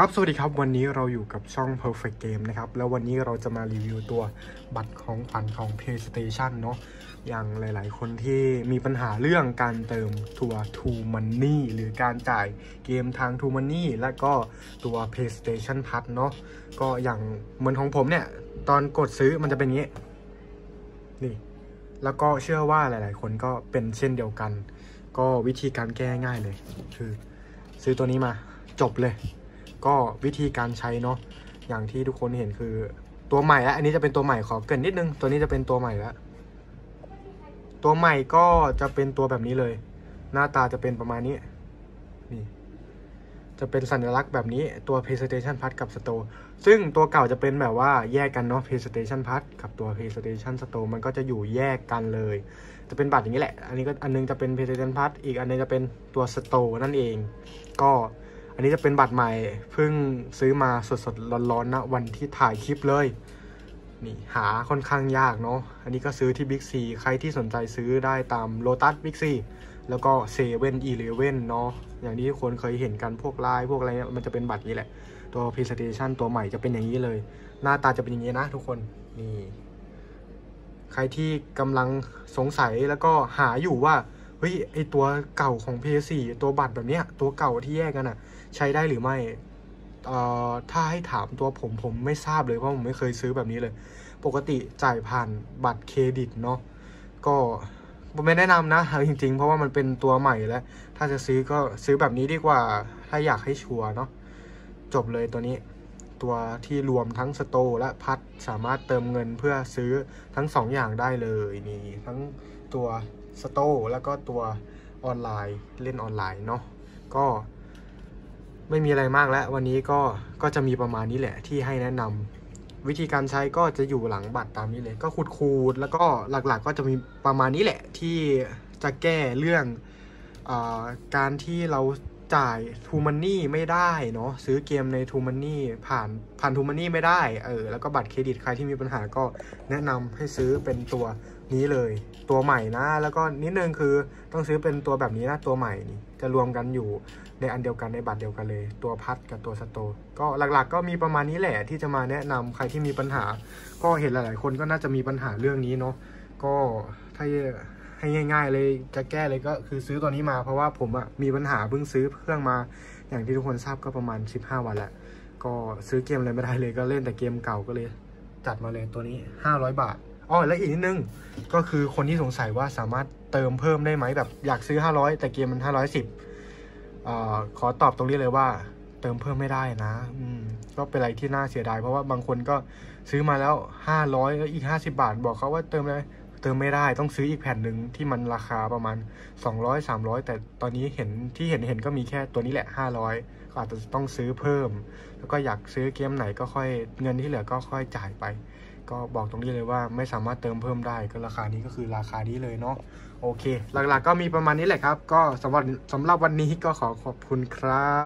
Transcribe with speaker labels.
Speaker 1: ครับ สวัสดีครับ วันนี้เราอยู่กับช่อง Perfect Game นะครับ แล้ววันนี้เราจะมารีวิวตัวบัตรของขวัญของ PlayStation เนาะ อย่างหลายๆ คนที่มีปัญหาเรื่องการเติมตัว True Money หรือการจ่ายเกมทาง True Money และก็ตัว PlayStation Plus เนาะ ก็อย่างเหมือนของผมเนี่ย ตอนกดซื้อมันจะเป็นงนี้ นี่ แล้วก็เชื่อว่าหลาย ๆ คนก็เป็นเช่นเดียวกัน ก็วิธีการแก้ง่ายเลย คือ ซื้อตัวนี้มาจบเลย ก็วิธีการใช้เนาะอย่างที่ทุกคนเห็นคือตัวใหม่แล้วอันนี้จะเป็นตัวใหม่ขอเกินนิดนึง ตัวนี้จะเป็นตัวใหม่แล้วตัวใหม่ก็จะเป็นตัวแบบนี้เลย หน้าตาจะเป็นประมาณนี้นี่จะเป็นสัญลักษณ์แบบนี้ตัว PlayStation Plus กับ Store ซึ่งตัวเก่าจะเป็นแบบว่าแยกกันเนาะ PlayStation Plus กับตัว PlayStation Store มันก็จะอยู่แยกกันเลย จะเป็นบัตรอย่างนี้แหละ อันนี้ก็อันนึงจะเป็น PlayStation Plus อีกอันนึงจะเป็นตัว Store นั่นเอง ก็ อันนี้จะเป็นบัตรใหม่เพิ่งซื้อมาสดๆร้อนๆนะวันที่ถ่ายคลิปเลยนี่หาค่อนข้างยากเนาะอันนี้ก็ซื้อที่ Big C ใครที่สนใจซื้อได้ตาม Lotus Big C แล้วก็เซเว่นอีเลเว่นเนาะอย่างที่คนเคยเห็นกันพวกไลน์พวกอะไรเนี่ยมันจะเป็นบัตรนี้แหละ ตัว PlayStation ตัวใหม่จะเป็นอย่างนี้เลย หน้าตาจะเป็นอย่างนี้นะทุกคนนี่ใครที่กำลังสงสัยแล้วก็หาอยู่ว่า เฮ้ยไอตัวเก่าของ PS4 ตัวบัตรแบบเนี้ยตัวเก่าที่แยกกันอะ่ะ ใช้ได้หรือไม่เอ่อถ้าให้ถามตัวผมผมไม่ทราบเลยเพราะผมไม่เคยซื้อแบบนี้เลย ปกติจ่ายผ่านบัตรเครดิตเนาะก็ไม่แนะนำนะจริงๆ เพราะว่ามันเป็นตัวใหม่แล้ว ถ้าจะซื้อก็ซื้อแบบนี้ดีกว่า ถ้าอยากให้ชัวร์เนาะจบเลยตัวนี้ ตัวที่รวมทั้งสโตและพัดสามารถเติมเงินเพื่อซื้อทั้ง2ออย่างได้เลยนี่ทั้งตัวสโตแล้วก็ตัวออนไลน์เล่นออนไลน์เนาะก็ไม่มีอะไรมากแล้ว วันนี้ก็ก็จะมีประมาณนี้แหละที่ให้แนะนำวิธีการใช้ก็จะอยู่หลังบัตรตามนี้เลย ก็ขูดๆแล้วก็หลักๆ ก็จะมีประมาณนี้แหละที่จะแก้เรื่องอการที่เรา จ่ายทูมันนี่ไม่ได้เนาะซื้อเกมในทูมันนี่ผ่านผ่านทูมันนี่ไม่ได้เออแล้วก็บัตรเครดิตใครที่มีปัญหาก็แนะนำให้ซื้อเป็นตัวนี้เลย ตัวใหม่นะ แล้วก็นิดนึงคือต้องซื้อเป็นตัวแบบนี้นะตัวใหม่นี่จะรวมกันอยู่ในอันเดียวกันในบัตรเดียวกันเลย ตัวพัดกับตัวสโตก็หลักๆ ก็มีประมาณนี้แหละที่จะมาแนะนำใครที่มีปัญหา ก็เห็นหลาย ๆ คนก็น่าจะมีปัญหาเรื่องนี้เนาะก็ถ้า ให้ง่าย ๆ เลยจะแก้เลยก็คือซื้อตัวนี้มา เพราะว่าผมอะมีปัญหาเพิ่งซื้อเครื่องมา อย่างที่ทุกคนทราบก็ประมาณ 15 วันแหละก็ซื้อเกมอะไรไม่ได้เลยก็เล่นแต่เกมเก่าก็เลย จัดมาเลยตัวนี้ 500 บาทอ๋อและอีกนิดนึงก็คือคนที่สงสัยว่าสามารถเติมเพิ่มได้ไหมแบบอยากซื้อ 500 แต่เกมมัน 510อ่าขอตอบตรงนี้เลยว่า เติมเพิ่มไม่ได้นะอืมก็เป็นอะไรที่น่าเสียดายเพราะว่าบางคนก็ซื้อมาแล้ว 500แล้วอีก 50 บาท บอกเขาว่าเติมเลย ติมไม่ได้ต้องซื้ออีกแผ่นหนึ่งที่มันราคาประมาณ 200 300 แต่ตอนนี้เห็นที่เห็นเห็นก็มีแค่ตัวนี้แหละ 500 ก็อาจจะต้องซื้อเพิ่ม แล้วก็อยากซื้อเกมไหนก็ค่อยเงินที่เหลือก็ค่อยจ่ายไป ก็บอกตรงนี้เลยว่าไม่สามารถเติมเพิ่มได้ก็ราคานี้ก็คือราคานี้เลยเนาะโอเค หลักๆก็มีประมาณนี้แหละครับ ก็สำหรับสำหรับวันนี้ก็ขอขอบคุณครับ